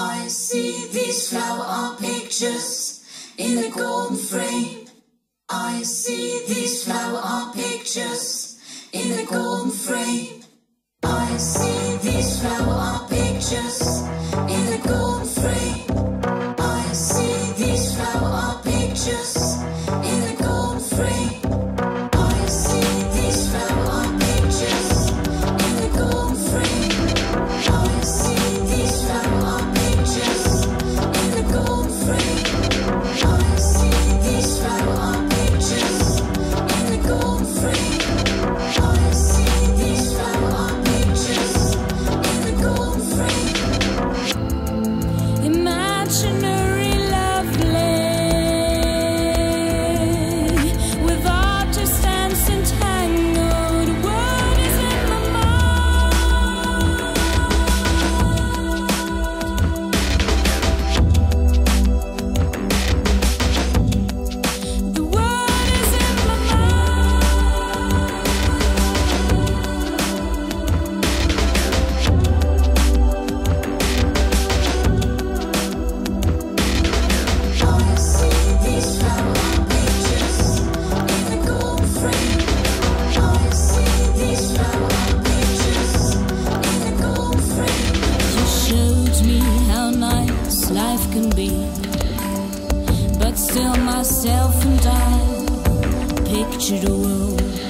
I see these flower pictures in the golden frame. I see these flower pictures in the golden frame. I see these flower can be. But still myself and I pictured a world.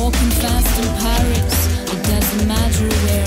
walking fast in Paris, it doesn't matter where.